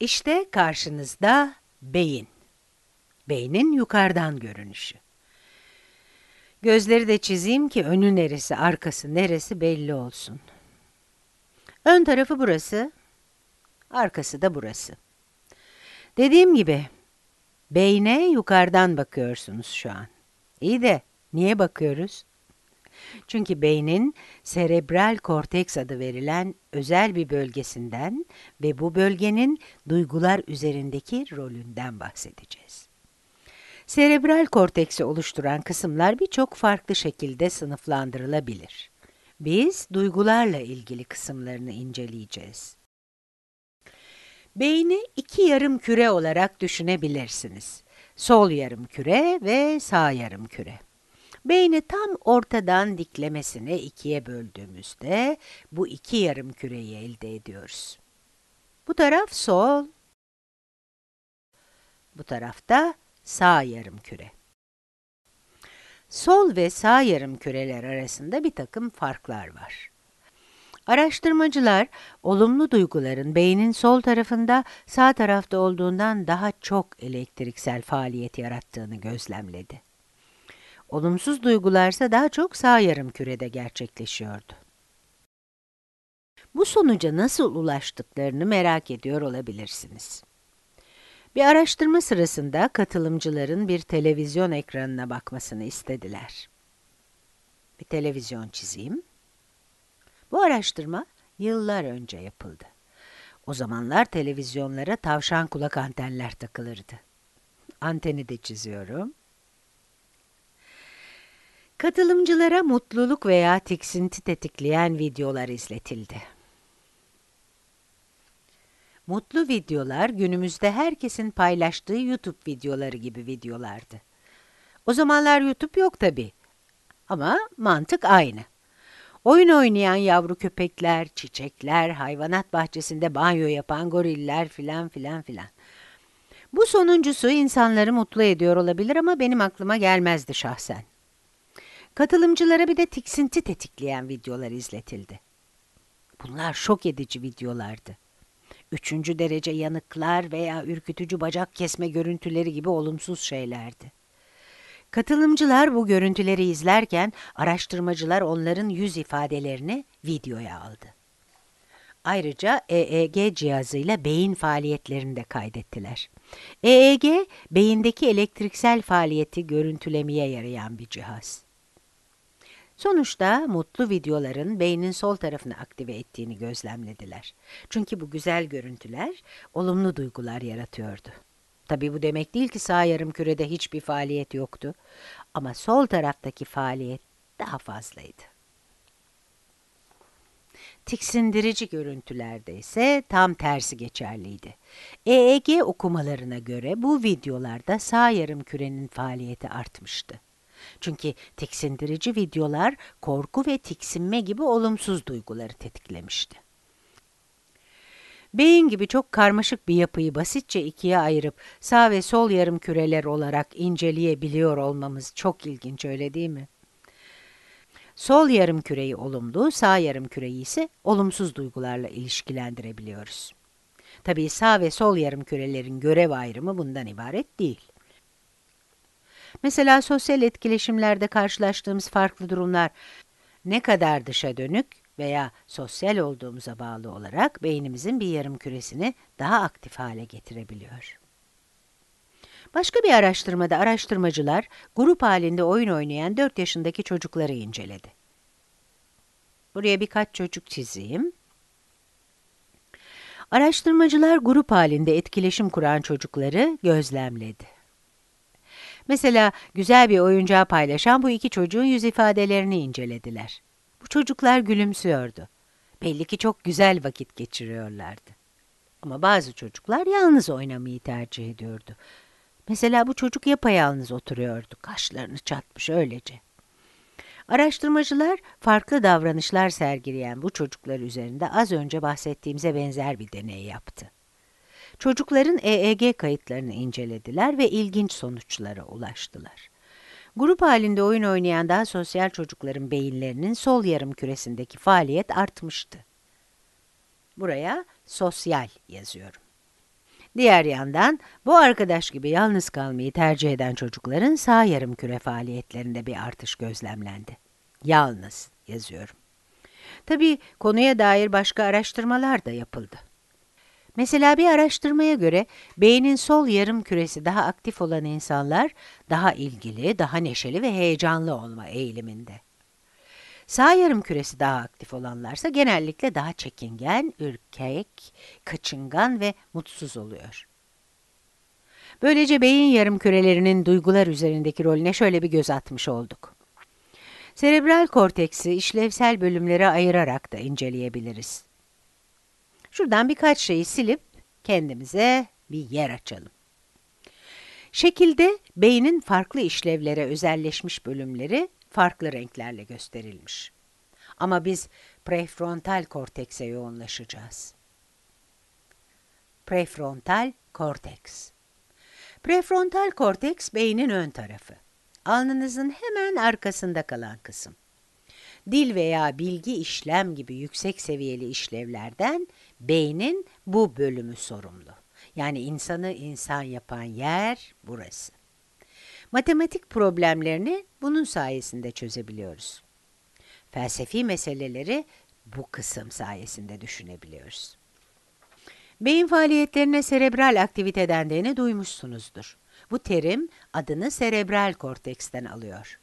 İşte karşınızda beyin. Beynin yukarıdan görünüşü. Gözleri de çizeyim ki önü neresi, arkası neresi belli olsun. Ön tarafı burası, arkası da burası. Dediğim gibi, beyne yukarıdan bakıyorsunuz şu an. İyi de niye bakıyoruz? Çünkü beynin serebral korteks adı verilen özel bir bölgesinden ve bu bölgenin duygular üzerindeki rolünden bahsedeceğiz. Serebral korteksi oluşturan kısımlar birçok farklı şekilde sınıflandırılabilir. Biz duygularla ilgili kısımlarını inceleyeceğiz. Beyni iki yarım küre olarak düşünebilirsiniz. Sol yarım küre ve sağ yarım küre. Beyni tam ortadan diklemesine ikiye böldüğümüzde bu iki yarım küreyi elde ediyoruz. Bu taraf sol, bu tarafta sağ yarım küre. Sol ve sağ yarım küreler arasında bir takım farklar var. Araştırmacılar, olumlu duyguların beynin sol tarafında sağ tarafta olduğundan daha çok elektriksel faaliyet yarattığını gözlemledi. Olumsuz duygularsa daha çok sağ yarım kürede gerçekleşiyordu. Bu sonuca nasıl ulaştıklarını merak ediyor olabilirsiniz. Bir araştırma sırasında katılımcıların bir televizyon ekranına bakmasını istediler. Bir televizyon çizeyim. Bu araştırma yıllar önce yapıldı. O zamanlar televizyonlara tavşan kulak antenler takılırdı. Anteni de çiziyorum. Katılımcılara mutluluk veya tiksinti tetikleyen videolar izletildi. Mutlu videolar günümüzde herkesin paylaştığı YouTube videoları gibi videolardı. O zamanlar YouTube yok tabi. Ama mantık aynı. Oyun oynayan yavru köpekler, çiçekler, hayvanat bahçesinde banyo yapan goriller filan filan filan. Bu sonuncusu insanları mutlu ediyor olabilir ama benim aklıma gelmezdi şahsen. Katılımcılara bir de tiksinti tetikleyen videolar izletildi. Bunlar şok edici videolardı. Üçüncü derece yanıklar veya ürkütücü bacak kesme görüntüleri gibi olumsuz şeylerdi. Katılımcılar bu görüntüleri izlerken araştırmacılar onların yüz ifadelerini videoya aldı. Ayrıca EEG cihazıyla beyin faaliyetlerini de kaydettiler. EEG, beyindeki elektriksel faaliyeti görüntülemeye yarayan bir cihaz. Sonuçta mutlu videoların beynin sol tarafını aktive ettiğini gözlemlediler. Çünkü bu güzel görüntüler olumlu duygular yaratıyordu. Tabii bu demek değil ki sağ yarım kürede hiçbir faaliyet yoktu. Ama sol taraftaki faaliyet daha fazlaydı. Tiksindirici görüntülerde ise tam tersi geçerliydi. EEG okumalarına göre bu videolarda sağ yarım kürenin faaliyeti artmıştı. Çünkü tiksindirici videolar korku ve tiksinme gibi olumsuz duyguları tetiklemişti. Beyin gibi çok karmaşık bir yapıyı basitçe ikiye ayırıp sağ ve sol yarım küreler olarak inceleyebiliyor olmamız çok ilginç öyle değil mi? Sol yarım küreyi olumlu, sağ yarım küreyi ise olumsuz duygularla ilişkilendirebiliyoruz. Tabii sağ ve sol yarım kürelerin görev ayrımı bundan ibaret değil. Mesela sosyal etkileşimlerde karşılaştığımız farklı durumlar ne kadar dışa dönük veya sosyal olduğumuza bağlı olarak beynimizin bir yarım küresini daha aktif hale getirebiliyor. Başka bir araştırmada araştırmacılar grup halinde oyun oynayan 4 yaşındaki çocukları inceledi. Buraya birkaç çocuk çizeyim. Araştırmacılar grup halinde etkileşim kuran çocukları gözlemledi. Mesela güzel bir oyuncağı paylaşan bu iki çocuğun yüz ifadelerini incelediler. Bu çocuklar gülümsüyordu. Belli ki çok güzel vakit geçiriyorlardı. Ama bazı çocuklar yalnız oynamayı tercih ediyordu. Mesela bu çocuk yapayalnız oturuyordu, kaşlarını çatmış öylece. Araştırmacılar farklı davranışlar sergileyen bu çocuklar üzerinde az önce bahsettiğimize benzer bir deney yaptı. Çocukların EEG kayıtlarını incelediler ve ilginç sonuçlara ulaştılar. Grup halinde oyun oynayan daha sosyal çocukların beyinlerinin sol yarım küresindeki faaliyet artmıştı. Buraya sosyal yazıyorum. Diğer yandan bu arkadaş gibi yalnız kalmayı tercih eden çocukların sağ yarımküre faaliyetlerinde bir artış gözlemlendi. Yalnız yazıyorum. Tabii konuya dair başka araştırmalar da yapıldı. Mesela bir araştırmaya göre beynin sol yarım küresi daha aktif olan insanlar daha ilgili, daha neşeli ve heyecanlı olma eğiliminde. Sağ yarım küresi daha aktif olanlarsa genellikle daha çekingen, ürkek, kaçıngan ve mutsuz oluyor. Böylece beyin yarım kürelerinin duygular üzerindeki rolüne şöyle bir göz atmış olduk. Serebral korteksi işlevsel bölümlere ayırarak da inceleyebiliriz. Şuradan birkaç şeyi silip kendimize bir yer açalım. Şekilde beynin farklı işlevlere özelleşmiş bölümleri farklı renklerle gösterilmiş. Ama biz prefrontal kortekse yoğunlaşacağız. Prefrontal korteks. Prefrontal korteks beynin ön tarafı. Alnınızın hemen arkasında kalan kısım. Dil veya bilgi işlem gibi yüksek seviyeli işlevlerden beynin bu bölümü sorumlu. Yani insanı insan yapan yer burası. Matematik problemlerini bunun sayesinde çözebiliyoruz. Felsefi meseleleri bu kısım sayesinde düşünebiliyoruz. Beyin faaliyetlerine serebral aktivite dendiğini duymuşsunuzdur. Bu terim adını serebral korteksten alıyor.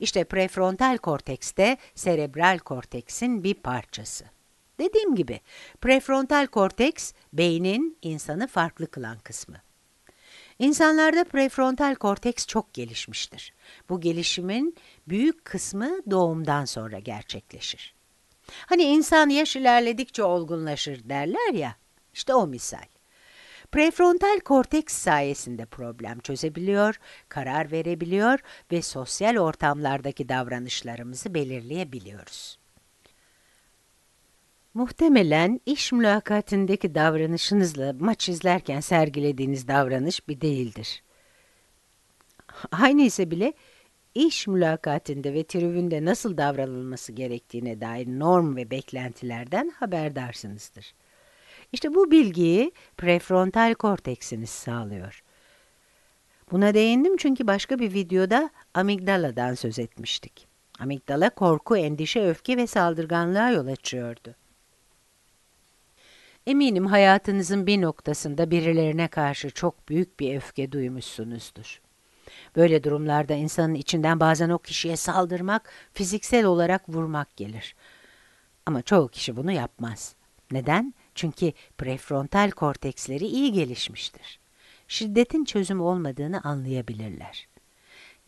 İşte prefrontal korteks de serebral korteksin bir parçası. Dediğim gibi prefrontal korteks beynin insanı farklı kılan kısmı. İnsanlarda prefrontal korteks çok gelişmiştir. Bu gelişimin büyük kısmı doğumdan sonra gerçekleşir. Hani insan yaş ilerledikçe olgunlaşır derler ya, işte o misal. Prefrontal korteks sayesinde problem çözebiliyor, karar verebiliyor ve sosyal ortamlardaki davranışlarımızı belirleyebiliyoruz. Muhtemelen iş mülakatindeki davranışınızla maç izlerken sergilediğiniz davranış bir değildir. Aynı ise bile iş mülakatinde ve tribünde nasıl davranılması gerektiğine dair norm ve beklentilerden haberdarsınızdır. İşte bu bilgiyi prefrontal korteksiniz sağlıyor. Buna değindim çünkü başka bir videoda amigdaladan söz etmiştik. Amigdala korku, endişe, öfke ve saldırganlığa yol açıyordu. Eminim hayatınızın bir noktasında birilerine karşı çok büyük bir öfke duymuşsunuzdur. Böyle durumlarda insanın içinden bazen o kişiye saldırmak, fiziksel olarak vurmak gelir. Ama çoğu kişi bunu yapmaz. Neden? Çünkü prefrontal korteksleri iyi gelişmiştir. Şiddetin çözüm olmadığını anlayabilirler.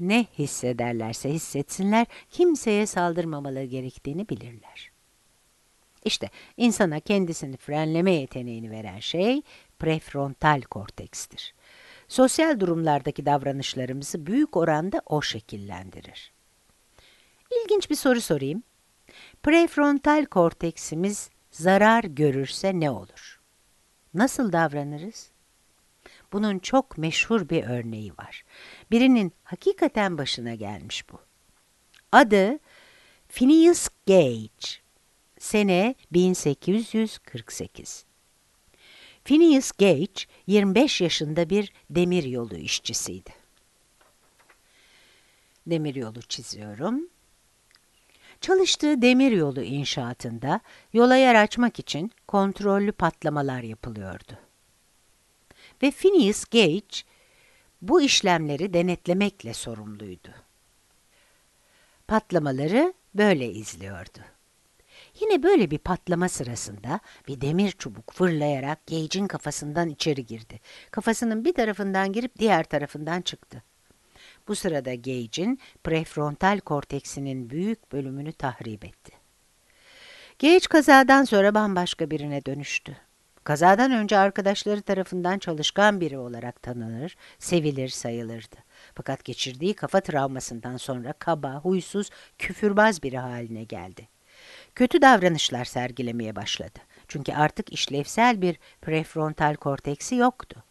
Ne hissederlerse hissetsinler, kimseye saldırmamaları gerektiğini bilirler. İşte insana kendisini frenleme yeteneğini veren şey prefrontal kortekstir. Sosyal durumlardaki davranışlarımızı büyük oranda o şekillendirir. İlginç bir soru sorayım. Prefrontal korteksimiz zarar görürse ne olur? Nasıl davranırız? Bunun çok meşhur bir örneği var. Birinin hakikaten başına gelmiş bu. Adı Phineas Gage. Sene 1848. Phineas Gage 25 yaşında bir demiryolu işçisiydi. Demiryolu çiziyorum. Çalıştığı demiryolu inşaatında yola yer açmak için kontrollü patlamalar yapılıyordu. Ve Phineas Gage bu işlemleri denetlemekle sorumluydu. Patlamaları böyle izliyordu. Yine böyle bir patlama sırasında bir demir çubuk fırlayarak Gage'in kafasından içeri girdi. Kafasının bir tarafından girip diğer tarafından çıktı. Bu sırada Gage'in prefrontal korteksinin büyük bölümünü tahrip etti. Gage kazadan sonra bambaşka birine dönüştü. Kazadan önce arkadaşları tarafından çalışkan biri olarak tanınır, sevilir sayılırdı. Fakat geçirdiği kafa travmasından sonra kaba, huysuz, küfürbaz biri haline geldi kötü davranışlar sergilemeye başladı. Çünkü artık işlevsel bir prefrontal korteksi yoktu.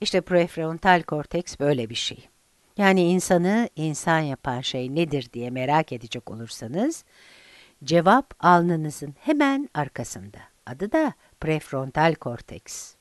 İşte prefrontal korteks böyle bir şey. Yani insanı insan yapan şey nedir diye merak edecek olursanız, cevap alnınızın hemen arkasında. Adı da prefrontal korteks.